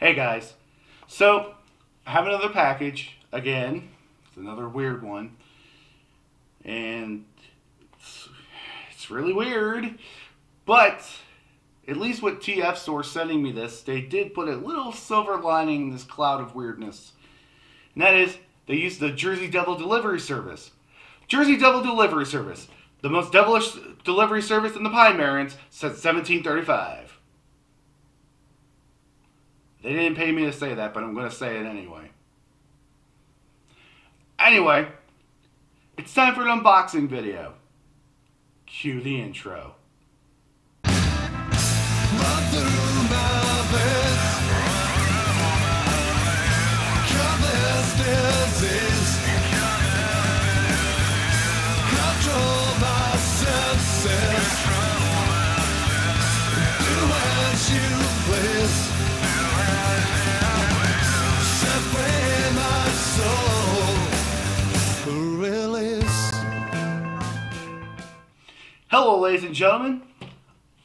Hey guys, so I have another package again. It's another weird one, and it's, it's really weird. But at least with TF Source sending me this, they did put a little silver lining in this cloud of weirdness, and that is they used the Jersey Devil delivery service. Jersey Devil delivery service, the most devilish delivery service in the Pine Barrens since 1735. They didn't pay me to say that, but I'm going to say it anyway. Anyway, it's time for an unboxing video. Cue the intro. Hello, ladies and gentlemen.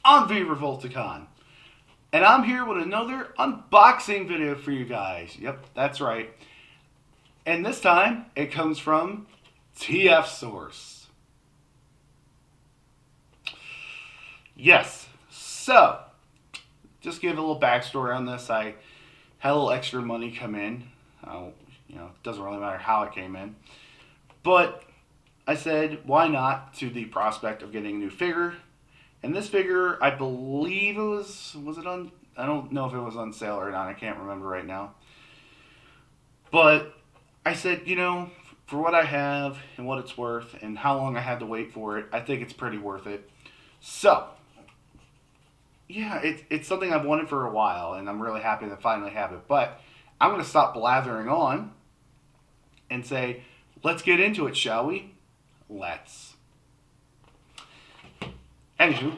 I'm V Revolticon, and I'm here with another unboxing video for you guys. Yep, that's right. And this time, it comes from TF Source. Yes, so, just give a little backstory on this. I had a little extra money come in. Uh, you know, it doesn't really matter how it came in. But I said, why not to the prospect of getting a new figure. And this figure, I believe it was, was it on, I don't know if it was on sale or not. I can't remember right now. But I said, you know, for what I have and what it's worth and how long I had to wait for it, I think it's pretty worth it. So, yeah, it, it's something I've wanted for a while, and I'm really happy to finally have it. But I'm going to stop blathering on and say, let's get into it, shall we? Let's. Anywho,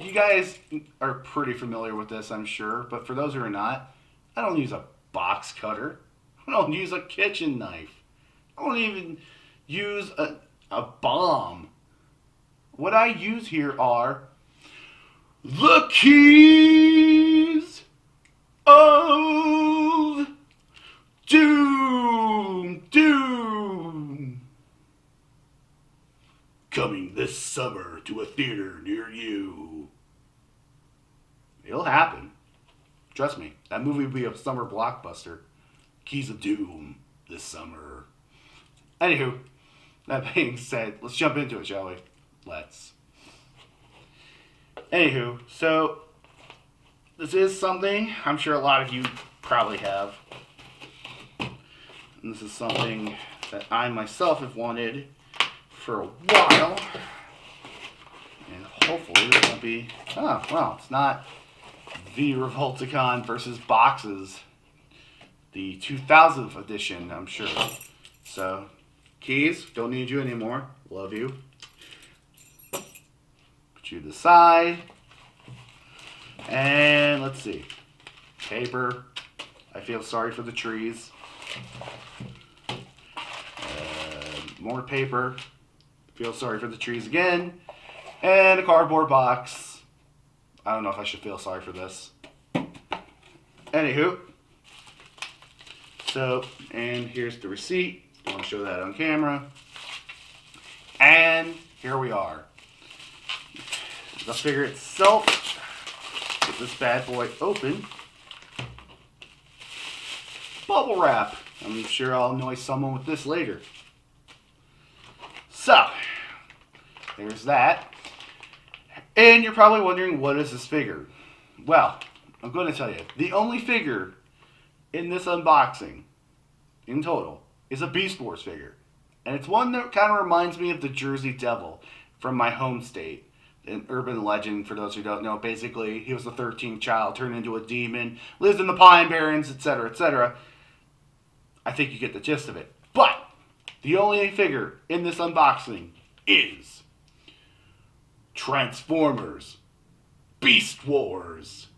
you guys are pretty familiar with this, I'm sure, but for those who are not, I don't use a box cutter. I don't use a kitchen knife. I don't even use a, a bomb. What I use here are the keys of doom. Doom. Coming this summer to a theater near you. It'll happen. Trust me, that movie will be a summer blockbuster. Keys of Doom this summer. Anywho, that being said, let's jump into it, shall we? Let's. Anywho, so this is something I'm sure a lot of you probably have. And this is something that I myself have wanted for a while. Hopefully there won't be... Oh, well, it's not the Revolticon versus Boxes. The 2000th edition, I'm sure. So, keys, don't need you anymore. Love you. Put you to the side. And let's see. Paper. I feel sorry for the trees. Uh, more paper. Feel sorry for the trees again. And a cardboard box. I don't know if I should feel sorry for this. Anywho. So, and here's the receipt. I want to show that on camera. And here we are. The figure itself. Get this bad boy open. Bubble wrap. I'm sure I'll annoy someone with this later. So, there's that. And you're probably wondering, what is this figure? Well, I'm going to tell you. The only figure in this unboxing, in total, is a Beast Wars figure. And it's one that kind of reminds me of the Jersey Devil from my home state. An urban legend, for those who don't know. Basically, he was the 13th child, turned into a demon, lives in the Pine Barrens, etc., etc. I think you get the gist of it. But, the only figure in this unboxing is Transformers Beast Wars.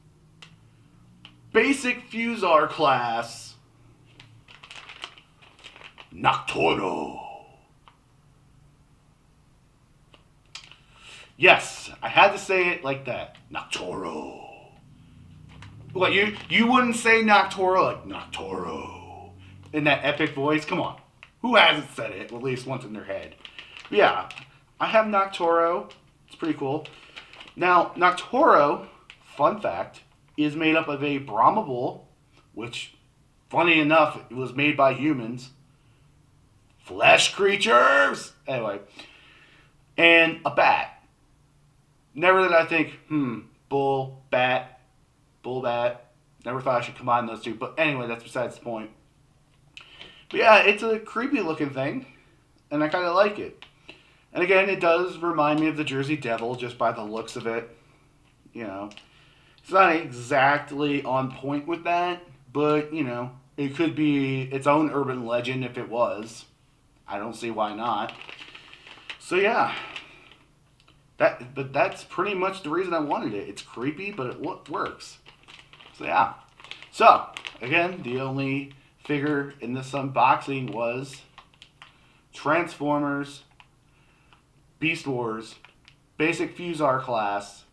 Basic Fuzor class Noctorro. Yes, I had to say it like that. Noctorro. What you you wouldn't say Noctorro like Noctorro in that epic voice? Come on, who hasn't said it at least once in their head? But yeah, I have Noctorro. It's pretty cool. Now Noctorro, fun fact, is made up of a Brahma bull, which, funny enough, it was made by humans. Flesh creatures. Anyway, and a bat. Never did I think, hmm, bull, bat, bull, bat. Never thought I should combine those two. But anyway, that's besides the point. But yeah, it's a creepy looking thing, and I kind of like it. And again, it does remind me of the Jersey Devil just by the looks of it. You know, it's not exactly on point with that, but you know, it could be its own urban legend if it was. I don't see why not. So yeah, that but that's pretty much the reason I wanted it. It's creepy, but it works. So yeah. So again, the only figure in this unboxing was Transformers, Beast Wars, Basic Fuzor class,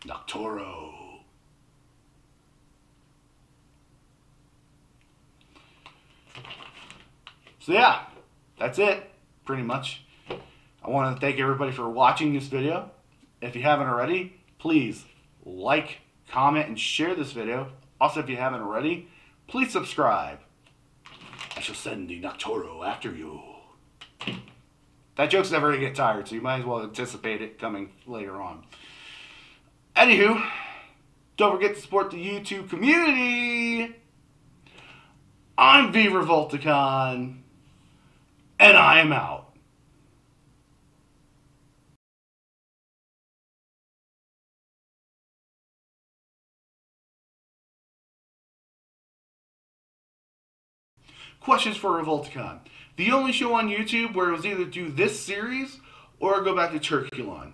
Noctorro. So yeah, that's it, pretty much. I want to thank everybody for watching this video. If you haven't already, please like, comment, and share this video. Also, if you haven't already, please subscribe. I shall send the Noctorro after you. That joke's never going to get tired, so you might as well anticipate it coming later on. Anywho, don't forget to support the YouTube community. I'm V Revolticon, and I am out. Questions for Revolticon. The only show on YouTube where it was either do this series or go back to Turkulon.